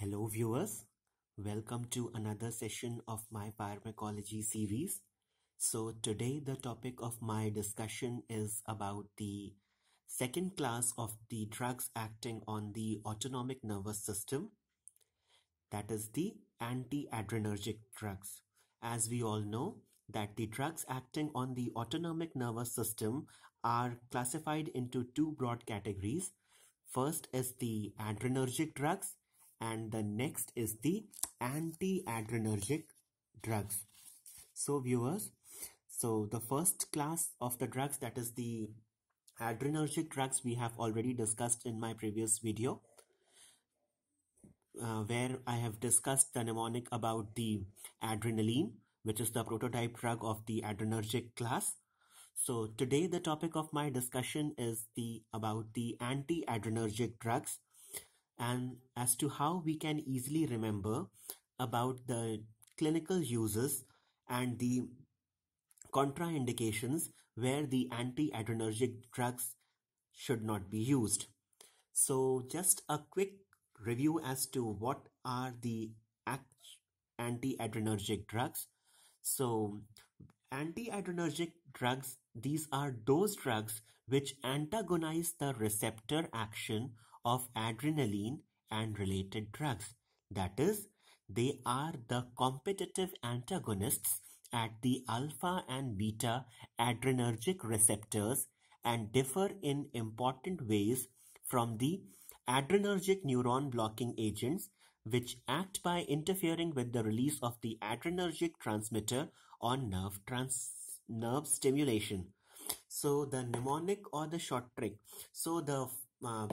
Hello, viewers. Welcome to another session of my pharmacology series. So, today the topic of my discussion is about the second class of the drugs acting on the autonomic nervous system, that is the anti-adrenergic drugs. As we all know, that the drugs acting on the autonomic nervous system are classified into two broad categories. First is the adrenergic drugs and the next is the anti-adrenergic drugs. So viewers, so the first class of the drugs that is the adrenergic drugs we have already discussed in my previous video uh, where I have discussed the mnemonic about the adrenaline which is the prototype drug of the adrenergic class. So today the topic of my discussion is the about the anti-adrenergic drugs and as to how we can easily remember about the clinical uses and the contraindications where the anti-adrenergic drugs should not be used. So just a quick review as to what are the anti-adrenergic drugs. So anti-adrenergic drugs, these are those drugs which antagonize the receptor action of adrenaline and related drugs. That is, they are the competitive antagonists at the alpha and beta adrenergic receptors and differ in important ways from the adrenergic neuron blocking agents which act by interfering with the release of the adrenergic transmitter on nerve trans nerve stimulation so the mnemonic or the short trick so the uh,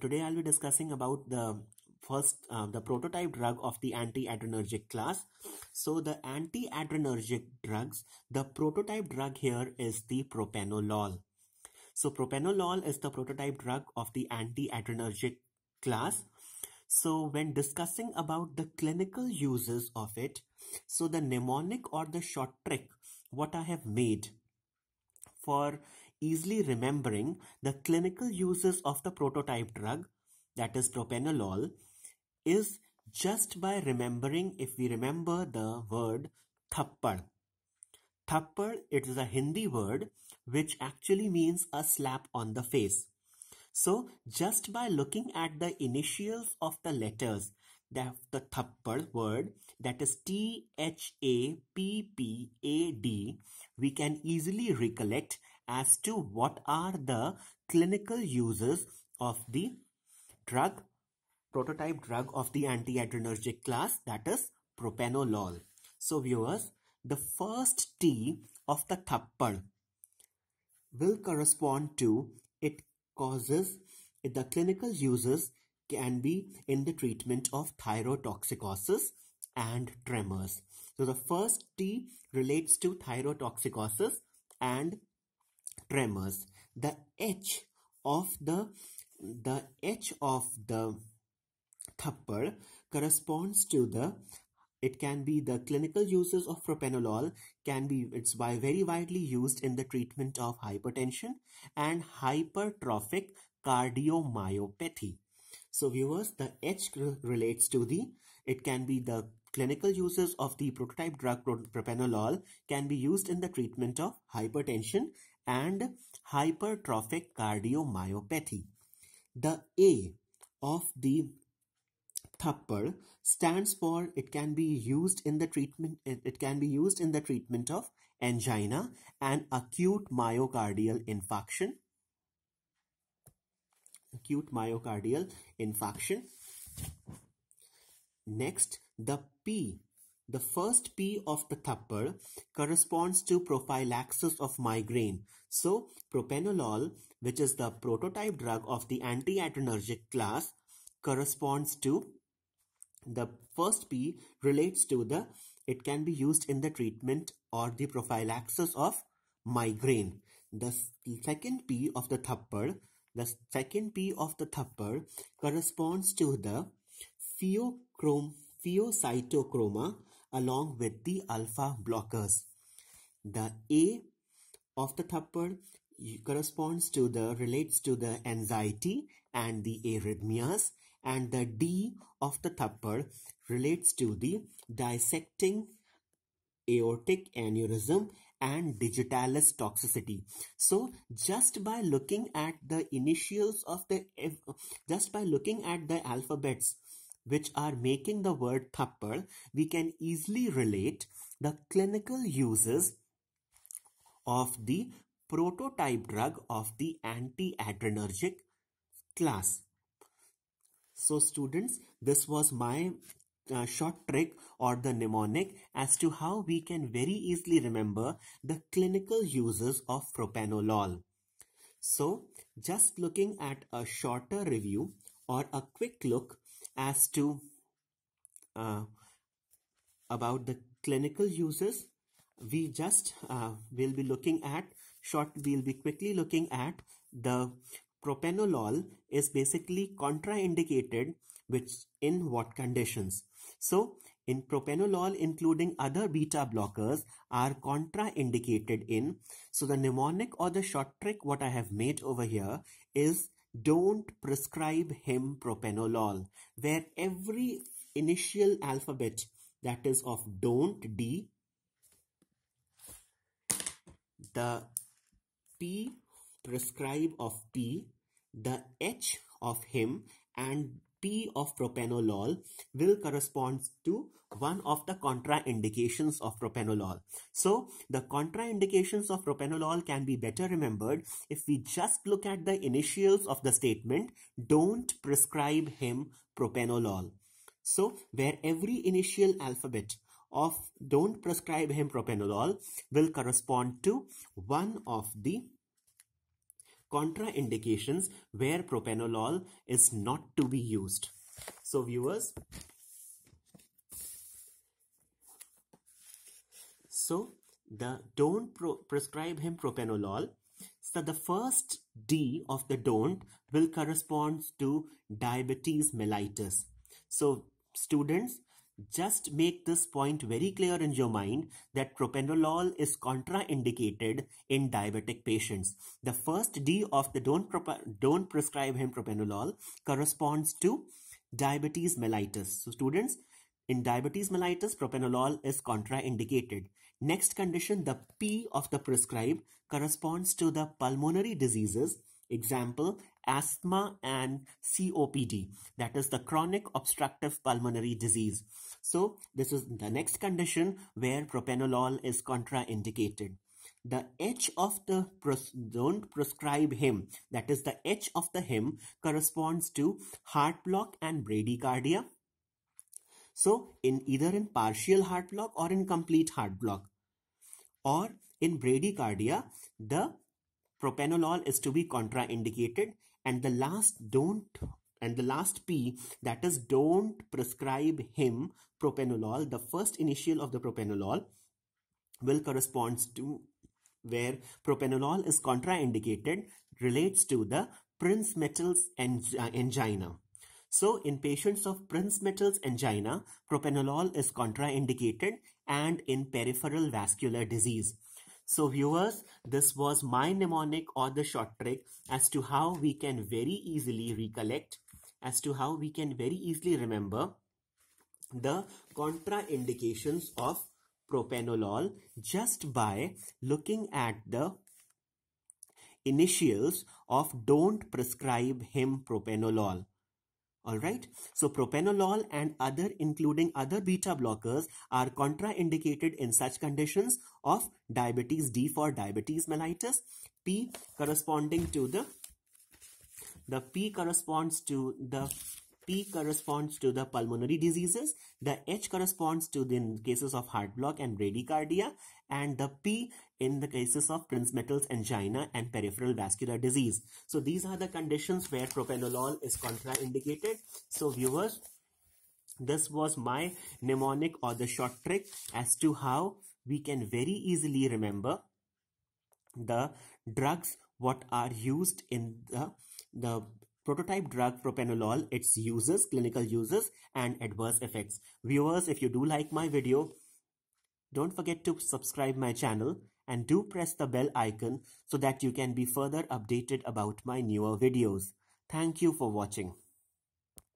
today i'll be discussing about the first uh, the prototype drug of the anti-adrenergic class so the anti-adrenergic drugs the prototype drug here is the propanolol. so propanolol is the prototype drug of the anti-adrenergic class so when discussing about the clinical uses of it so the mnemonic or the short trick what i have made for easily remembering the clinical uses of the prototype drug that is propranolol is just by remembering if we remember the word thappad. Thappad, it is a Hindi word which actually means a slap on the face. So just by looking at the initials of the letters that the thappad word that is T H A P P A D we can easily recollect as to what are the clinical uses of the drug prototype drug of the anti-adrenergic class that is propanolol. So viewers, the first T of the thappad will correspond to it causes the clinical uses can be in the treatment of thyrotoxicosis and tremors. So the first T relates to thyrotoxicosis and The H of the the H of the thappad corresponds to the it can be the clinical uses of propanolol can be it's by very widely used in the treatment of hypertension and hypertrophic cardiomyopathy. So viewers the h relates to the it can be the clinical uses of the prototype drug propanolol can be used in the treatment of hypertension and hypertrophic cardiomyopathy. The a of the thappad stands for it can be used in the treatment it, it can be used in the treatment of angina and acute myocardial infarction. Acute myocardial infarction. Next the p the first P of the thappad corresponds to prophylaxis of migraine. So, propanolol, which is the prototype drug of the anti-adrenergic class, corresponds to the first P relates to the it can be used in the treatment or the prophylaxis of migraine. The second P of the thappad, the second P of the thappad corresponds to the pheochrome, pheocytochroma along with the alpha blockers. The A of the thappad corresponds to the relates to the anxiety and the arrhythmias and the D of the thappad relates to the dissecting aortic aneurysm and digitalis toxicity. So just by looking at the initials of the, just by looking at the alphabets which are making the word thappad, we can easily relate the clinical uses of the prototype drug of the anti-adrenergic class. So students, this was my uh, short trick or the mnemonic as to how we can very easily remember the clinical uses of propanolol. So just looking at a shorter review or a quick look as to uh, about the clinical uses we just uh, will be looking at short we'll be quickly looking at the propranolol is basically contraindicated which in what conditions? So in propranolol including other beta blockers are contraindicated in so the mnemonic or the short trick what i have made over here is don't prescribe him propranolol where every initial alphabet that is of don't d the p prescribe of p the h of him and p of propranolol will correspond to one of the contraindications of propranolol. So the contraindications of propranolol can be better remembered if we just look at the initials of the statement, don't prescribe him propranolol. So where every initial alphabet of don't prescribe him propranolol will correspond to one of the contraindications where propanolol is not to be used. So viewers, So the don't pro prescribe him propanolol. So the first D of the don't will correspond to diabetes mellitus. So students, just make this point very clear in your mind that propanolol is contraindicated in diabetic patients. The first D of the don't, don't prescribe him propanolol corresponds to diabetes mellitus. So students, in diabetes mellitus, propanolol is contraindicated. Next condition, the P of the prescribed corresponds to the pulmonary diseases, example, asthma and COPD, that is the chronic obstructive pulmonary disease. So this is the next condition where propanolol is contraindicated. The H of the pres don't prescribe him, that is the H of the him corresponds to heart block and bradycardia so in either in partial heart block or in complete heart block or in bradycardia, the propranolol is to be contraindicated and the last don't and the last P that is don't prescribe him propranolol. The first initial of the propranolol will correspond to where propranolol is contraindicated relates to the Prince Prinzmetal's uh, angina. So in patients of Prinzmetal's angina, propanolol is contraindicated and in peripheral vascular disease. So viewers, this was my mnemonic or the short trick as to how we can very easily recollect, as to how we can very easily remember the contraindications of propranolol just by looking at the initials of don't prescribe him propranolol. Alright, so propanolol and other including other beta blockers are contraindicated in such conditions of diabetes D for diabetes mellitus, P corresponding to the the P corresponds to the P corresponds to the pulmonary diseases, the H corresponds to the cases of heart block and bradycardia, and the P in the cases of Prinzmetal's angina and peripheral vascular disease. So these are the conditions where propanolol is contraindicated. So viewers, this was my mnemonic or the short trick as to how we can very easily remember the drugs what are used in the the prototype drug propanolol, its uses, clinical uses and adverse effects. Viewers, if you do like my video, don't forget to subscribe my channel and do press the bell icon so that you can be further updated about my newer videos. Thank you for watching.